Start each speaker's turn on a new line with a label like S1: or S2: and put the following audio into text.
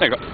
S1: There you.